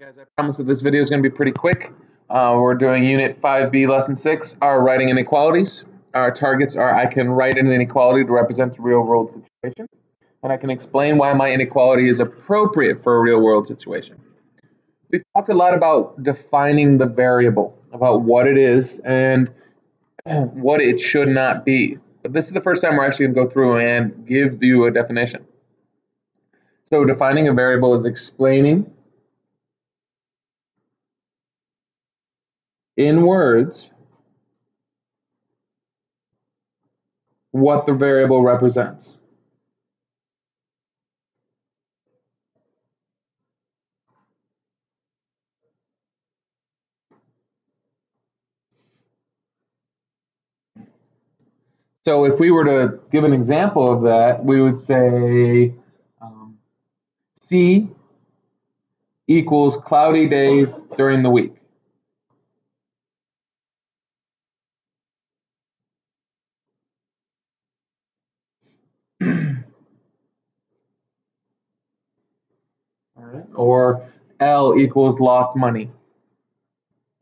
Guys, I promise that this video is going to be pretty quick. Uh, we're doing Unit 5B, Lesson 6, our writing inequalities. Our targets are I can write an inequality to represent the real world situation, and I can explain why my inequality is appropriate for a real world situation. We've talked a lot about defining the variable, about what it is and what it should not be. But this is the first time we're actually going to go through and give you a definition. So defining a variable is explaining in words what the variable represents. So if we were to give an example of that, we would say um, C equals cloudy days during the week. Or L equals lost money.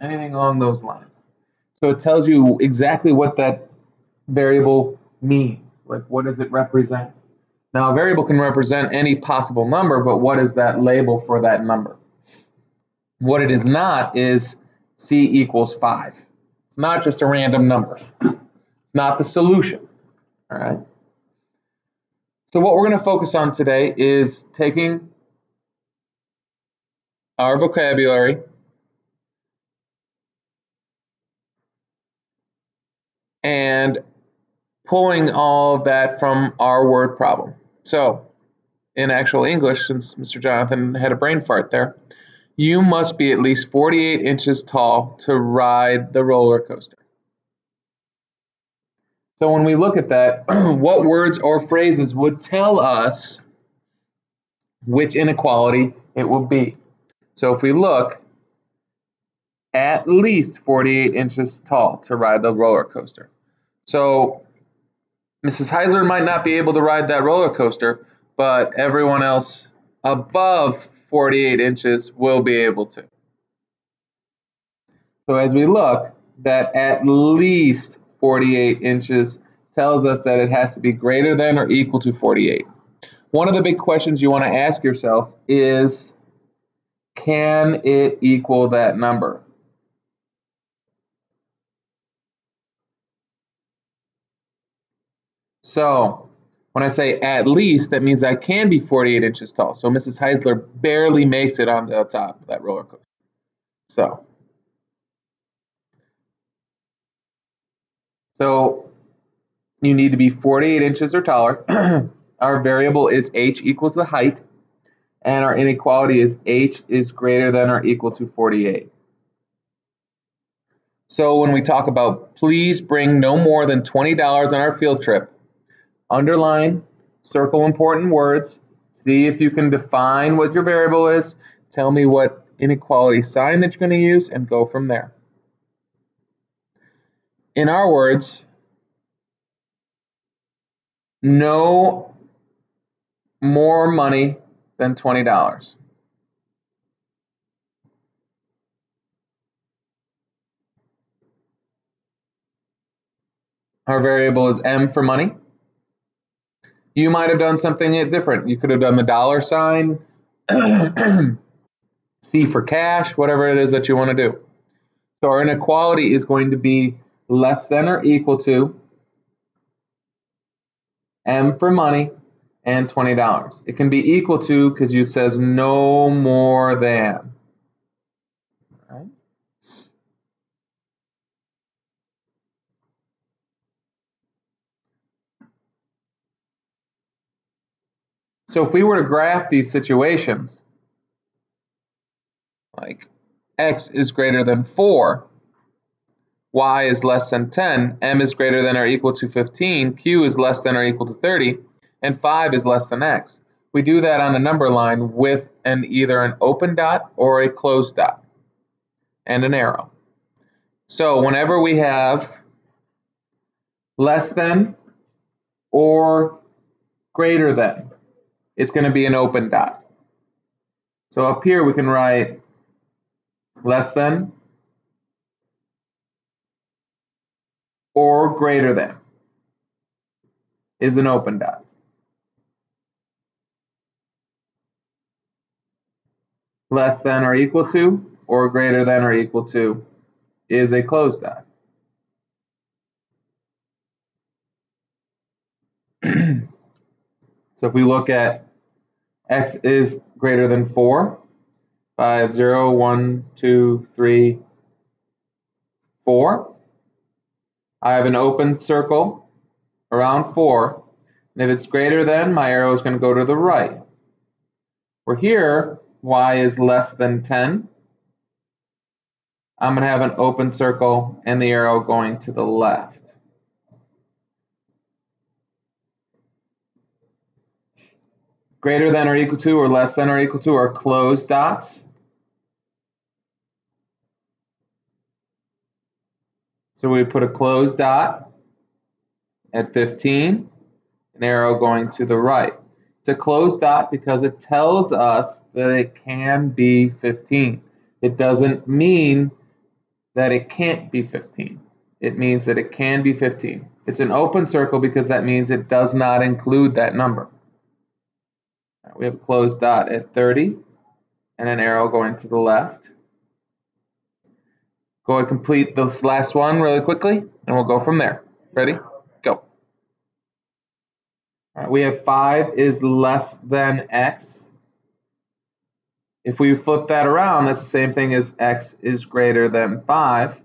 Anything along those lines. So it tells you exactly what that variable means. Like, what does it represent? Now, a variable can represent any possible number, but what is that label for that number? What it is not is C equals 5. It's not just a random number. It's not the solution. All right. So what we're going to focus on today is taking our vocabulary and pulling all of that from our word problem. So, in actual English, since Mr. Jonathan had a brain fart there, you must be at least 48 inches tall to ride the roller coaster. So, when we look at that, what words or phrases would tell us which inequality it will be? So, if we look, at least 48 inches tall to ride the roller coaster. So, Mrs. Heisler might not be able to ride that roller coaster, but everyone else above 48 inches will be able to. So as we look, that at least 48 inches tells us that it has to be greater than or equal to 48. One of the big questions you want to ask yourself is, can it equal that number? So when I say at least, that means I can be 48 inches tall. So Mrs. Heisler barely makes it on the top of that roller coaster. So, so you need to be 48 inches or taller. our variable is h equals the height, and our inequality is h is greater than or equal to 48. So when we talk about please bring no more than $20 on our field trip, underline, circle important words, see if you can define what your variable is, tell me what inequality sign that you're going to use, and go from there. In our words, no more money than $20. Our variable is M for money you might have done something different. You could have done the dollar sign, C for cash, whatever it is that you want to do. So our inequality is going to be less than or equal to M for money and $20. It can be equal to because it says no more than. So if we were to graph these situations, like x is greater than 4, y is less than 10, m is greater than or equal to 15, q is less than or equal to 30, and 5 is less than x. We do that on a number line with an either an open dot or a closed dot and an arrow. So whenever we have less than or greater than, it's going to be an open dot. So up here we can write less than, or greater than is an open dot. Less than or equal to, or greater than or equal to, is a closed dot. so if we look at x is greater than 4, 5, 0, 1, 2, 3, 4. I have an open circle around 4. And if it's greater than, my arrow is going to go to the right. Where here, y is less than 10. I'm going to have an open circle and the arrow going to the left. Greater than or equal to or less than or equal to are closed dots. So we put a closed dot at 15, an arrow going to the right. It's a closed dot because it tells us that it can be 15. It doesn't mean that it can't be 15. It means that it can be 15. It's an open circle because that means it does not include that number. We have a closed dot at 30 and an arrow going to the left. Go and complete this last one really quickly, and we'll go from there. Ready? We have 5 is less than x. If we flip that around, that's the same thing as x is greater than 5.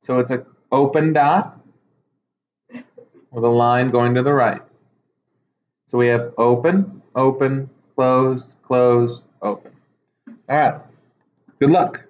So it's an open dot with a line going to the right. So we have open, open, closed, closed, open. All right. Good luck.